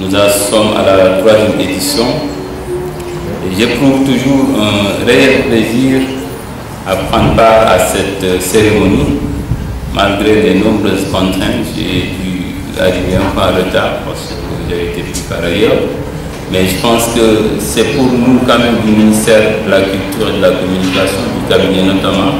Nous en sommes à la troisième édition. J'éprouve toujours un réel plaisir à prendre part à cette cérémonie, malgré les nombreuses contraintes. J'ai dû arriver un peu en retard parce que j'ai été pris par ailleurs. Mais je pense que c'est pour nous, quand même, du ministère de la Culture et de la Communication, du cabinet notamment,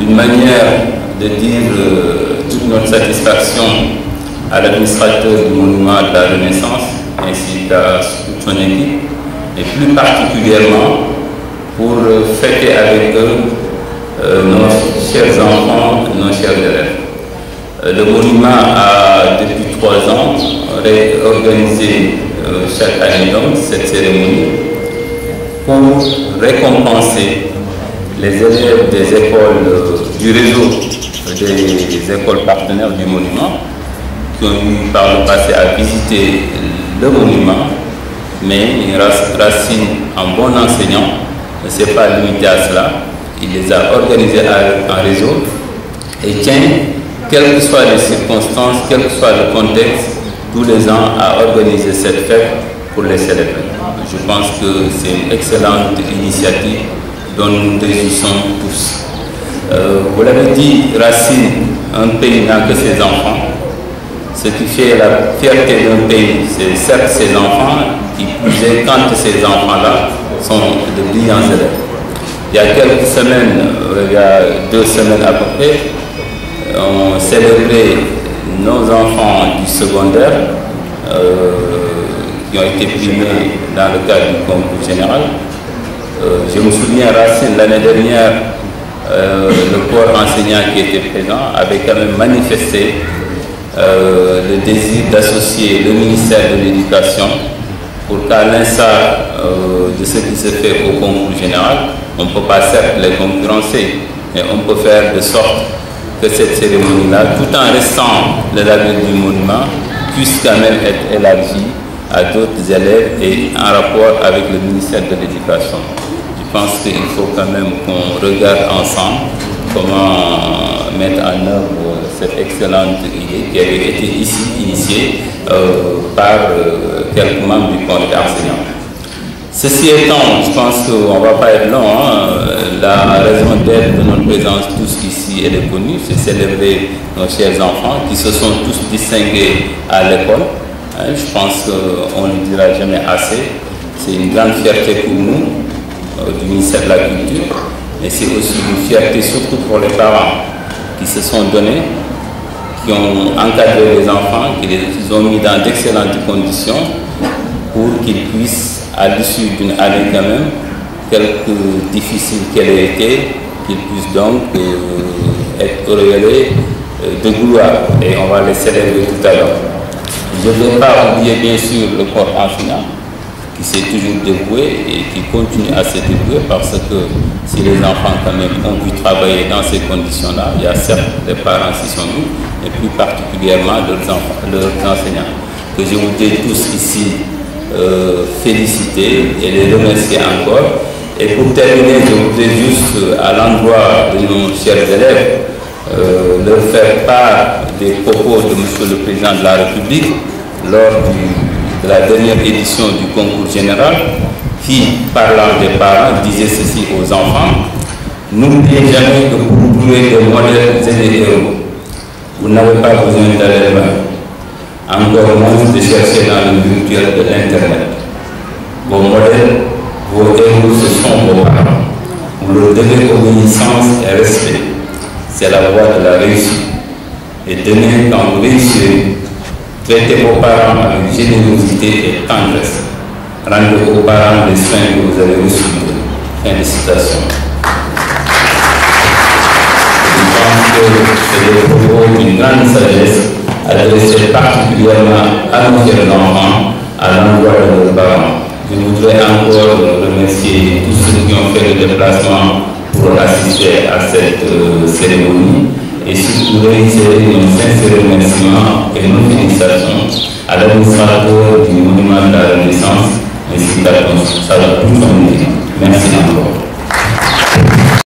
une manière de dire euh, toute notre satisfaction à l'administrateur du monument de la Renaissance, ainsi qu'à son équipe, et plus particulièrement pour euh, fêter avec eux euh, nos chers enfants, nos chers élèves. Euh, le monument a depuis trois ans organisé chaque année donc cette cérémonie pour récompenser les élèves des écoles du réseau des écoles partenaires du monument qui par le passé à visiter le monument, mais Racine, en bon enseignant, ne s'est pas limité à cela. Il les a organisés en réseau et tient, quelles que soient les circonstances, quel que soit le contexte, tous les ans à organiser cette fête pour les célébrer. Je pense que c'est une excellente initiative dont nous réjouissons tous. Euh, vous l'avez dit, Racine, un pays n'a que ses enfants. Ce qui fait la fierté d'un pays, c'est certes ses enfants, qui plus est quand ces enfants-là sont de brillants élèves. Il y a quelques semaines, euh, il y a deux semaines à peu près, on célébrait nos enfants du secondaire euh, qui ont été primés dans le cadre du concours général. je me souviens, Racine, l'année dernière, euh, le corps enseignant qui était présent avait quand même manifesté euh, le désir d'associer le ministère de l'Éducation pour qu'à l'instar euh, de ce qui se fait au concours général, on ne peut pas certes les concurrencer, mais on peut faire de sorte que cette cérémonie-là, tout en restant le label du monument, puisse quand même être élargie à d'autres élèves et en rapport avec le ministère de l'Éducation. Je pense qu'il faut quand même qu'on regarde ensemble comment mettre en œuvre cette excellente idée qui avait été ici initiée euh, par euh, quelques membres du conseil enseignant. Ceci étant, je pense qu'on ne va pas être long. Hein. La raison d'être de notre présence tous ici, elle est connue, c'est célébrer nos chers enfants qui se sont tous distingués à l'école. Hein. Je pense qu'on ne le dira jamais assez. C'est une grande fierté pour nous euh, du ministère de la Culture, mais c'est aussi une fierté surtout pour les parents qui se sont donnés, qui ont encadré les enfants, qui les ont mis dans d'excellentes conditions pour qu'ils puissent, à l'issue d'une année quand même, quelque difficile qu'elle ait été, qu'ils puissent donc euh, être auréolés euh, de gloire. Et on va les célébrer tout à l'heure. Je ne veux pas oublier bien sûr le corps enseignant, qui s'est toujours dévoué et qui continue à se dévouer parce que si les enfants quand même ont pu travailler dans ces conditions-là, il y a certes des parents qui sont nous, mais plus particulièrement leurs, enseignants, que je voudrais tous ici euh, féliciter et les remercier encore. Et pour terminer, je voudrais juste à l'endroit de nos chers élèves euh, leur faire part des propos de M. le Président de la République lors du de la dernière édition du concours général, qui, parlant des parents, disait ceci aux enfants, n'oubliez jamais que vous pouvez des modèles et des héros. Vous n'avez pas besoin d'aller loin, encore moins de chercher dans le virtuel de l'Internet. Vos modèles, vos héros, ce sont vos parents. Vous leur devez obéissance et respect. C'est la voie de la réussite. Et demain, quand vous réussirez, Traitez vos parents avec générosité et tendresse. Rendez aux parents les soins que vous avez reçus. Fin de citation. Je pense que c'est le propos d'une grande sagesse adressée particulièrement à nos chers enfants, à l'endroit de nos parents. Je voudrais encore remercier tous ceux qui ont fait le déplacement pour assister à cette euh, cérémonie et surtout réitérer nos sincères remerciements et nos félicitations à l'administrateur du monument de la Renaissance ainsi qu'à toute son. Merci encore.